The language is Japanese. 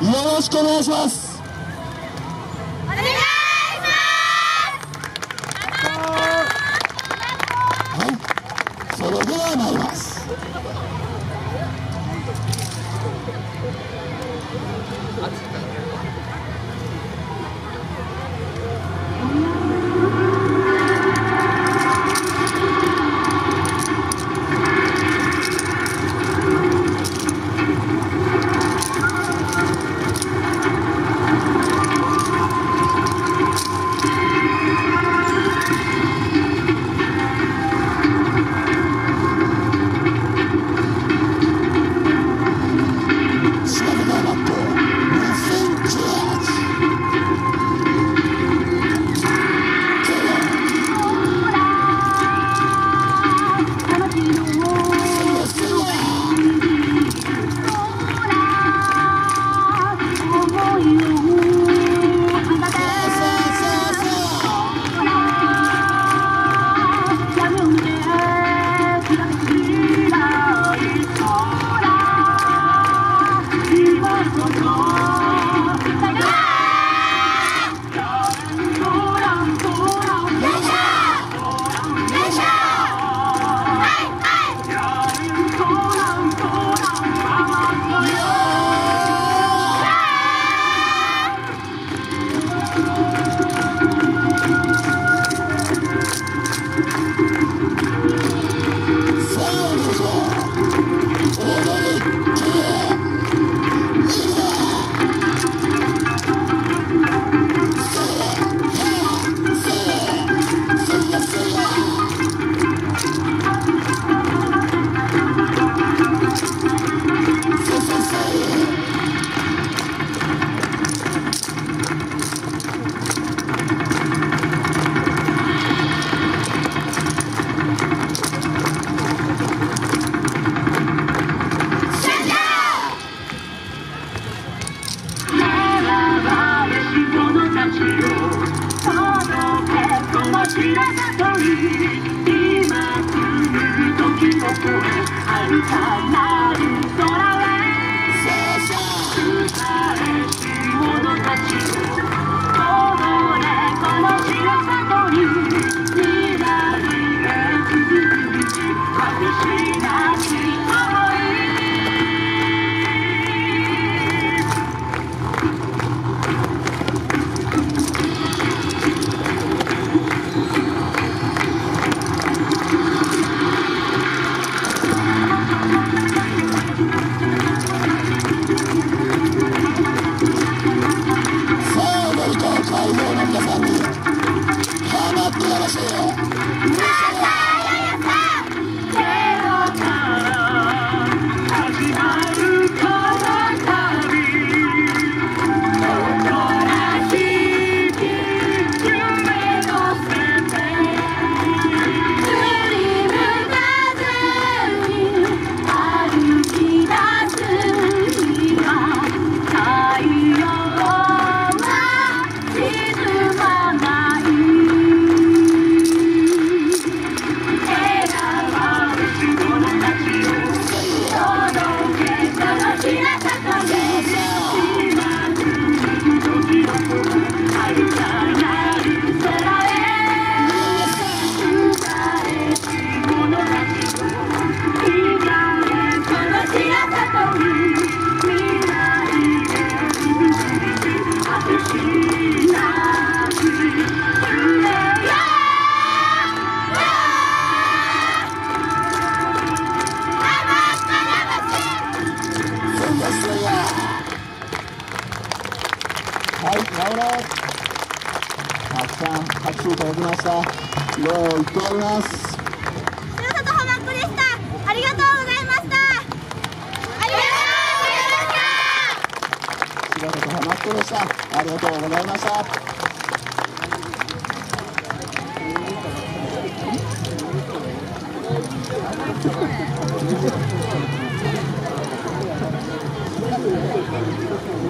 よろしくお願いします。お願いします。はい。それでは参ります。仕さはい、さん拍手いただきました。礼う言っております。白里浜でした。ありがとうございました。ありがとう白里浜っ子でした。ありがとうございました。